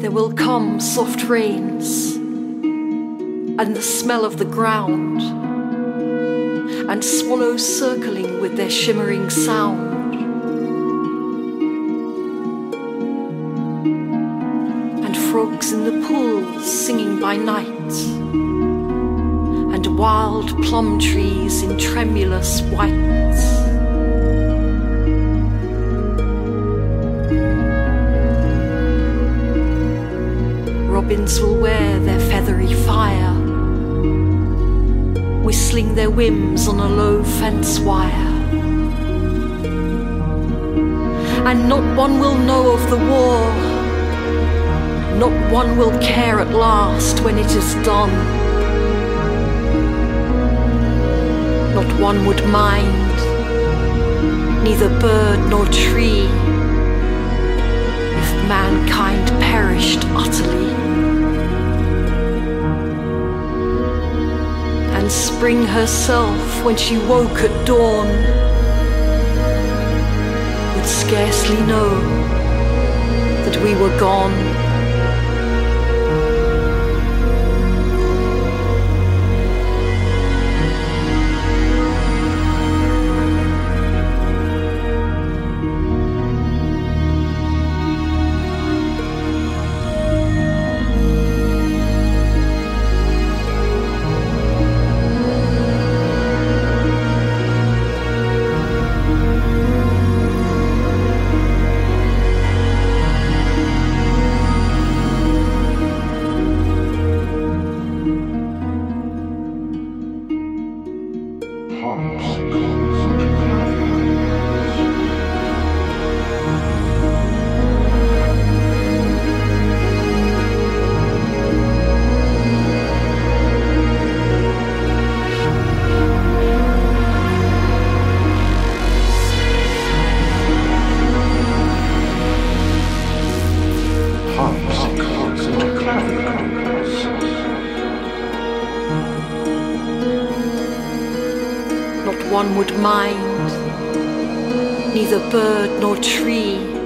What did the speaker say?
There will come soft rains and the smell of the ground, and swallows circling with their shimmering sound. And frogs in the pools singing by night, and wild plum trees in tremulous white. Robins will wear their feathery fire, whistling their whims on a low fence wire. And not one will know of the war, not one will care at last when it is done. Not one would mind, neither bird nor tree, if mankind perished spring herself when she woke at dawn would scarcely know that we were gone. Not one would mind, neither bird nor tree,